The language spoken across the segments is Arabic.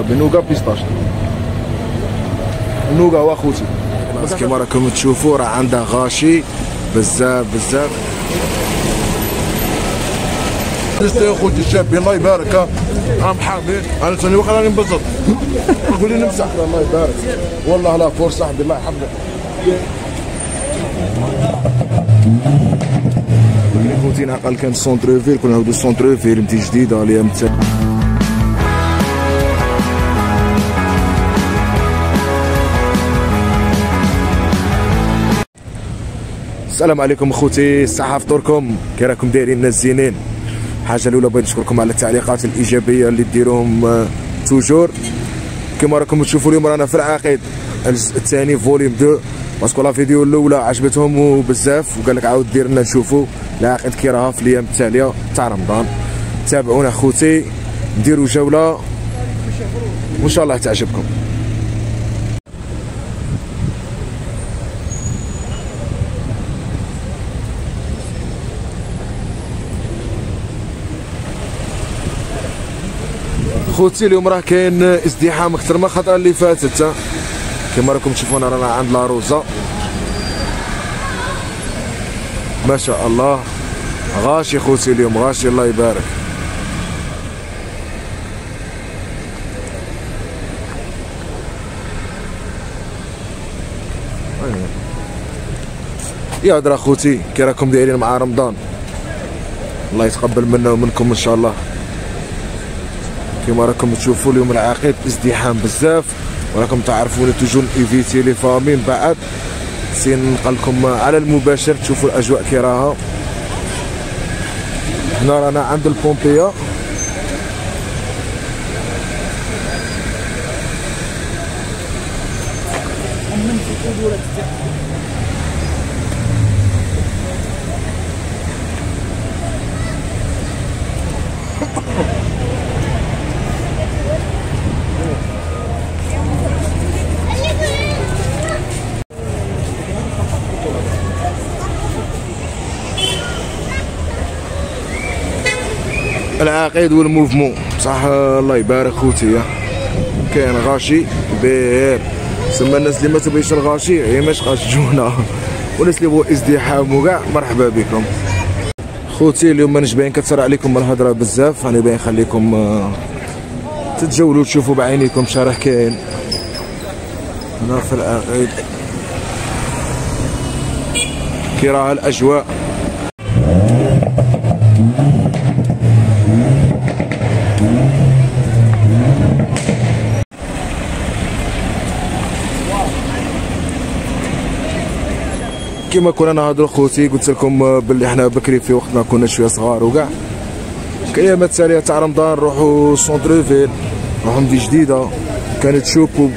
صاحبي نوغا بيستاش نوغا هو اخوتي بس كيما راكم تشوفوا راه عندها غاشي بزاف بزاف لسه يا خوتي الشاب الله يبارك عام حامد أنا ثاني وقت راني نبسط قول لي نمسح الله يبارك والله لا فور صاحبي الله يحفظك خوتي نعقل كان سونتر فيل كنا نعاودو سونتر فيل متي جديده اللي متاع السلام عليكم اخوتي الصحه فطوركم كي راكم دايرين الناس زينين. الحاجة الأولى بغيت نشكركم على التعليقات الإيجابية اللي ديروهم آه، toujours. كما راكم تشوفوا اليوم رانا في العقيد. الجزء الثاني volume 2 parce que la vidéo الأولى عجبتهم بزاف وقال لك عاود دير لنا نشوفوا العقيد كي راها في الأيام التالية تاع رمضان. تابعونا اخوتي. نديروا جولة. وان شاء الله تعجبكم. خوتي اليوم راه كاين ازدحام أكثر من الخطره اللي فاتت كما راكم تشوفونا رانا عند لاروزا ما شاء الله. غاشي خوتي اليوم غاشي الله يبارك. يا هضره خوتي كي راكم دايرين مع رمضان. الله يتقبل منا ومنكم إن شاء الله. كما راكم تشوفوا اليوم العقيد ازدحام بزاف وراكم تعرفون toujours éviter les familles من بعد. سنقل لكم على المباشر تشوفوا الأجواء كي راها هنا رانا عند ال pompiers العقيد والموفمون. صح الله يبارك خوتي كاين غاشي كبير سما الناس اللي ما تبغيش الغاشي هي ما تبقاش تجونا والناس اللي بغوا ازدحام وكاع مرحبا بكم. خوتي اليوم مانيش باين كثر عليكم الهضرة بزاف. راني باين نخليكم آه، تتجولوا تشوفوا بعينيكم شرح كاين. هنا في العقيد. كي راها الأجواء. كما كنا نهضروا خوتي قلت لكم باللي إحنا بكري في وقتنا كنا شوية صغار وكاع. كأيام التالية تاع رمضان نروحوا centre-ville نروحوا مدينة جديدة كانت شوبو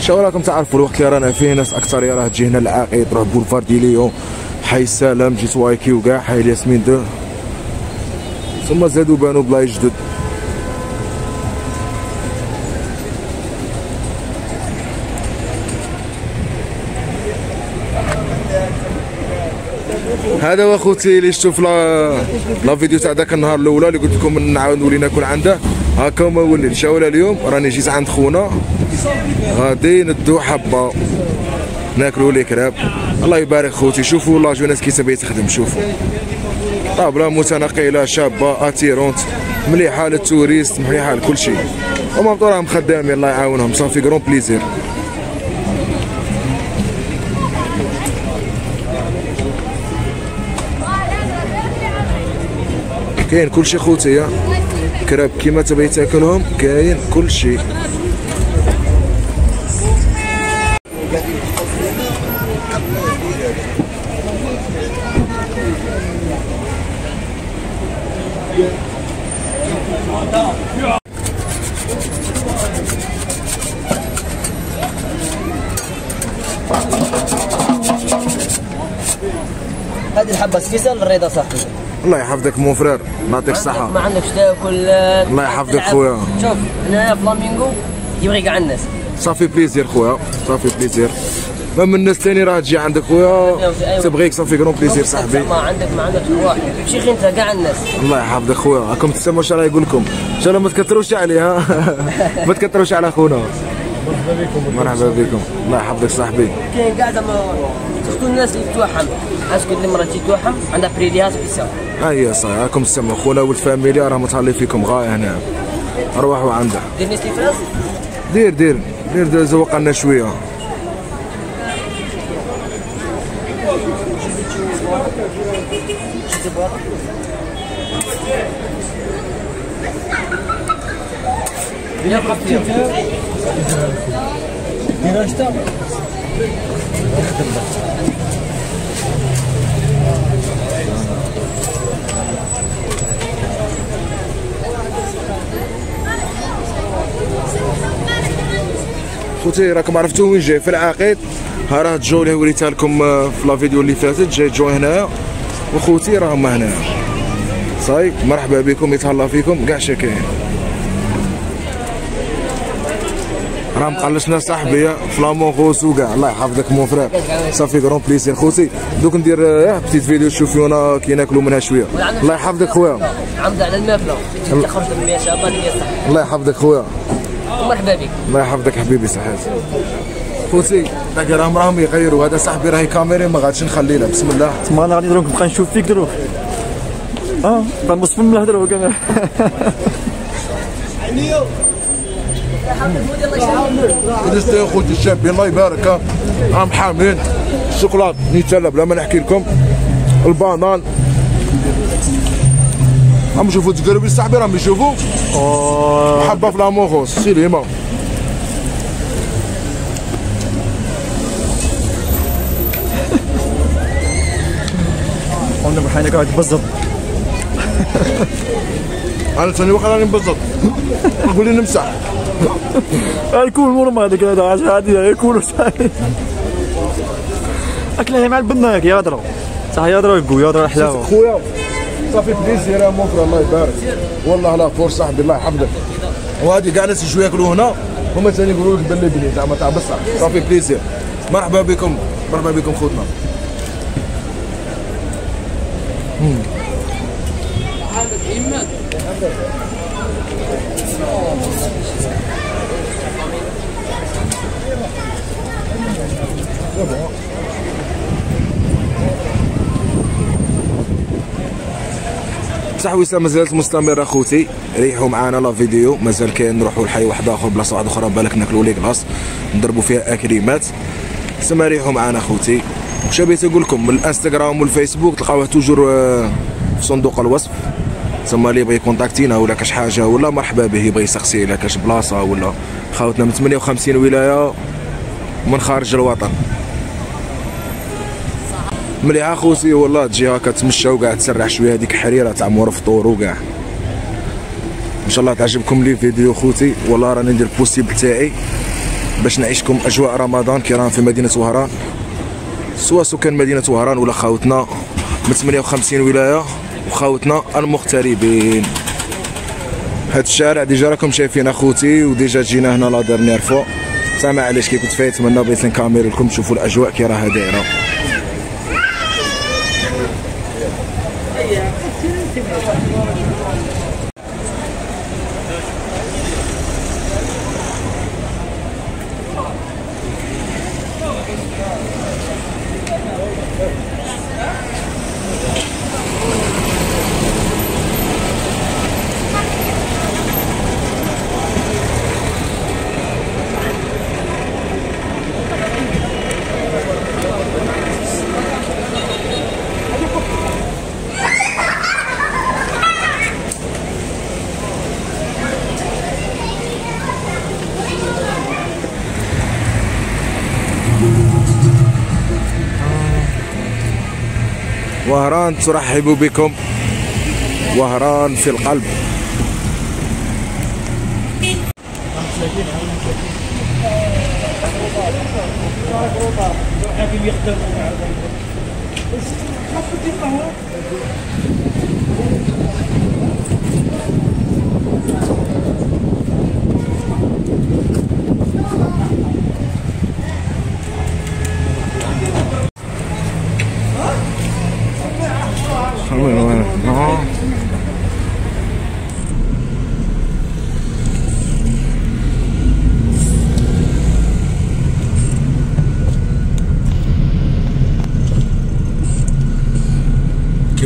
شو راكم تعرفوا الوقت اللي رانا فيه ناس أكثر راه تجي هنا العقيد تروح boulevard des Lions حي السلام جيت وايكي وكاع حي الياسمين دو. ثم زادوا بانوا بلايص جدد. هذا هو اخوتي اللي شفتوا في la vidéo تاع ذاك النهار الأولى اللي قلت لكم نعاود نولي ناكل عنده. هاكا هما ولي الجوله اليوم. راني جيت عند خونا. غادي ندو حبة. ناكلوا les crêpes. الله يبارك خوتي. شوفوا la jeunesse كي تبي تخدم. شوفوا. طابله متنقله شابة attirante مليحة لل touristes مليحة لكل شيء هما راهم خدامين الله يعاونهم. ça fait grand plaisir كاين كل شيء خوتي. كراب كيما تبغي تاكلهم كاين كل هذه الحبة سكيسه الريضه صاحبي. الله يحفظك mon frère نعطيك الصحة. ما عندكش تاكل الله يحفظك. خويا. شوف هنا فلامينغو يبغي كاع الناس. ça fait plaisir خويا ça fait plaisir. ما من الناس ثاني راه تجي عندك خويا. تبغيك ça fait grand plaisir صاحبي. ما عندك ما عندك واحد. غير أنت كاع الناس. الله يحفظك خويا. راكم تسمعوا اش راه يقول لكم إن شاء الله ما تكثروش عليه ها؟ ما تكثروش على خونا. مرحبا بكم. الله يحفظك صاحبي. كاين كاع زعما تختو الناس اللي توحم. اسكو اللي مرة توحم؟ عندها بري ليها سبيسيال ها هي صاي راكم تسمعوا خونا ولد فاميليا راه متهلي فيكم غاية هنا. ارواحوا عنده دير فراس دير دير. دير, دير زوق لنا شوية. بلا قفتي خوتي راكم عرفتوا وين جاي في العقيد. ها راه جو اللي وريتها لكم آه، في لا فيديو اللي فاتت جاي جو هنايا وخوتي راهم هنا. صاي مرحبا بكم يتهلا فيكم كاع شاكاين راه مقلشنا صاحبي فلامون خوس وكاع الله يحفظك mon frère. ça fait grand plaisir خوتي دوك ندير آه، petite vidéo تشوفونا كي ناكلوا منها شوية. الله يحفظك خويا. عمد على الماكلة. تجي تخرج من الله يحفظك خويا. ومرحبا بك. الله يحفظك حبيبي صحيت خوتي باقي راهم راهم يغيروا هذا صاحبي راهي كاميري ما غاديش نخلي له. بسم الله. تما أنا غادي دروك نبقى نشوف فيك دروك. آه مصمم من الهضره كمان لست يا خوتي الشابين الله يبارك. راهم حامين. الشوكولات نيتالا بلا ما نحكي لكم. البانان. راهم يشوفوا تقربي صاحبي راهم يشوفوا. حبة في لاموغوس سيليما وانا بحالنا قاعد بزر أنا ثاني واحد راني مبسط قول لي نمسح. يكون نورمال هذاك هذا عادي يكون صحيح اكلها مع البنه ياك يهضروا صح يهضروا يقوا يهضروا حلاوه خويا؟ صافي بليزير يا موفر الله يبارك. والله لا فور صاحبي الله يحفظك. وهادي كاع الناس يجوا ياكلوا هنا؟ هما ثاني يقولوا لك بلي بلي زعما تاع بصح صافي بليزير مرحبا بكم مرحبا بكم خوتنا. صح وسام مازالت مستمرة خوتي. ريحوا معانا لا فيديو. مازال كاين نروحوا لحي واحد اخر بلاصة واحدة أخرى بالك ناكلوا لي كلاص نضربوا فيها أكريمات. سما ريحوا معانا خوتي. واش بغيت نقول لكم من الإنستغرام والفيسبوك تلقاوه توجور آه، في صندوق الوصف. تما اللي يبغي يكونتاكتينا ولا كاش حاجة ولا مرحبا به يبغي يسقسي ولا كاش بلاصة ولا. خاوتنا من 58 ولاية من خارج الوطن. مليحه خوتي والله تجي هكا تمشى وكاع تسرح شوية هذيك حريرة تاع مور فطور وكاع إن شاء الله تعجبكم les vidéos خوتي والله راني ندير ال possible تاعي باش نعيشكم أجواء رمضان كي في مدينة وهران. سواء سكان مدينة وهران ولا خاوتنا من 58 ولاية وخاوتنا المغتربين. هاد الشارع déjà راكم شايفين أخوتي و déjà جينا هنا la dernière fois سامع علاش كي كنت فايت منا بغيت نكاميري لكم تشوفوا الأجواء كي راها دايرة. وهران ترحب بكم. وهران في القلب.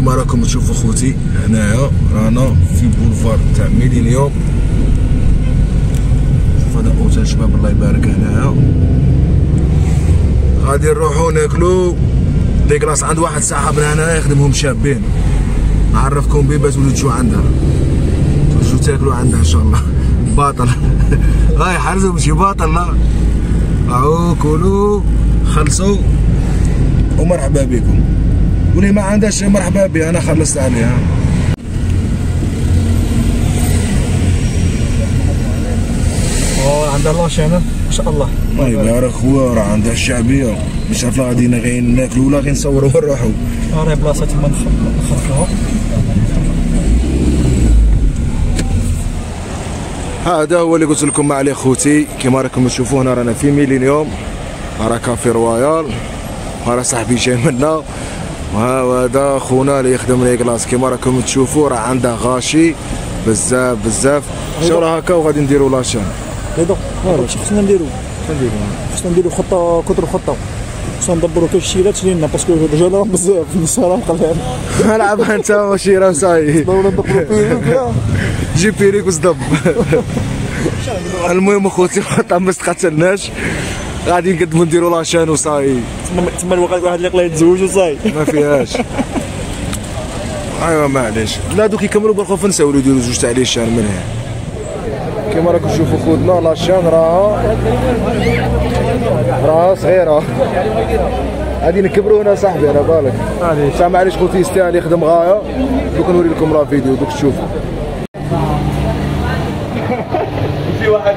راكم تشوفوا خوتي هنايا رانا في بولفار تاع ميلينيوم شوف هذا أوتيل شباب الله يبارك هنايا. غادي نروحو ناكلو. des glaces عند واحد صاحبنا هنا يخدمهم شابين. نعرفكم بيه باش تولوا تجوا عندها. تجوا تاكلوا عندها إن شاء الله. باطل. هاي حرزوا ماشي باطل لا. أهو كلوا خلصوا ومرحبا بكم. واللي ما عندهاش مرحبا بي أنا خلصت عليها. عندها لاشينه ما شاء الله. الله يبارك خويا راه عندها الشعبيه مش عارف لا غادي غير ناكلوا ولا غير نصوروا ونروحوا راهي بلاصة تما نخرجوها هذا هو اللي قلت لكم عليه خوتي. كما راكم تشوفوا هنا رانا في ميلينيوم. راه كافي رويال. راه صاحبي جاي منا. وهذا خونا اللي يخدم لي كلاس كما راكم تشوفوا راه عنده غاشي بزاف بزاف. شو راه هكا؟ وغادي نديروا لاشين. هذا هادشي خصنا نديرو؟ خصنا نديرو؟ خطه كثر خطه خصنا ندبرو كيف الشيلات لينا باسكو الرجال راهم بزاف. النساء راهم قلال العب أنت ماشي راه صاي جيب بيريك وصدب المهم أخوتي خطه ما استقتلناش. غادي نقدموا نديروا لاشين وصاي تما الوقت واحد اللي يقلا يتزوج وصاي. ما فيهاش. ايوا معليش. لا دوك يكملوا بالخوف نساولوا يديروا جوج تاع les chaînes من هنا. كيما راكم تشوفوا خوتنا la chaîne راها. راها صغيرة. غادي نكبروا هنا صاحبي على بالك. معليش. معليش خوتي يستاهل يخدم غاية. دوك نوري لكم راه فيديو دوك تشوفوا في واحد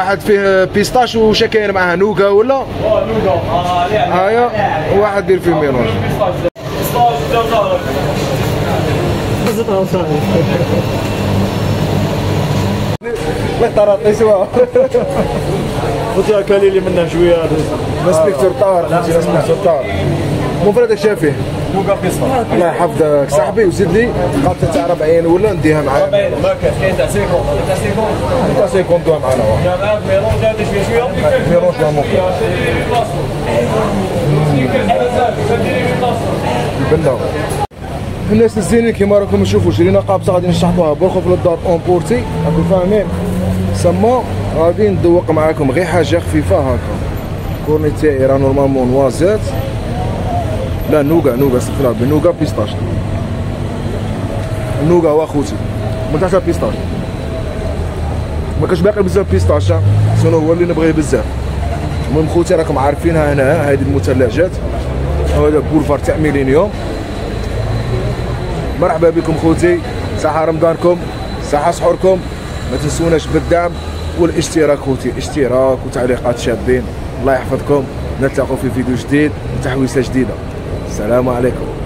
واحد فيه بيستاش وش كاين معاه نوكا ولا نوكا آه هايا وواحد دير فيه ميلونج الله طرطي سوا قلت لها كالي لي منها شوية هذا انسبكتور طاهر. فهمتي انسبكتور طاهر مفردك شافيه الله يحفظك صاحبي وزيد لي. قالت تاع 40 ولا نديها معايا. ما كان كاين تاع سيكون تاع سيكون انت سيكونتوها معنا ميلون زاد شوية. الناس الزينين كيما راكم تشوفوا شرينا قابصة غادي نشحطوها برخو في الدار أون بورتي. راكم فاهمين؟ سما غادي ندوق معاكم غير حاجة خفيفة هكا. كورني تاعي راه نورمالمون نوازات لا nougat nougat استغفر ربي. nougat pistache. nougat واخوتي. من تحت pistache. ما كاش باقي بزاف pistache شنو هو اللي نبغيه بزاف؟ المهم خوتي راكم عارفينها هنا هذه المثلجات هذا بولفار تاع ميلينيوم مرحبا بكم خوتي. صحة رمضانكم. صحة سحوركم ما تنسوناش بالدعم والاشتراك خوتي. اشتراك وتعليقات شابين. الله يحفظكم. نلتقوا في فيديو جديد وتحويسة جديدة. السلام عليكم.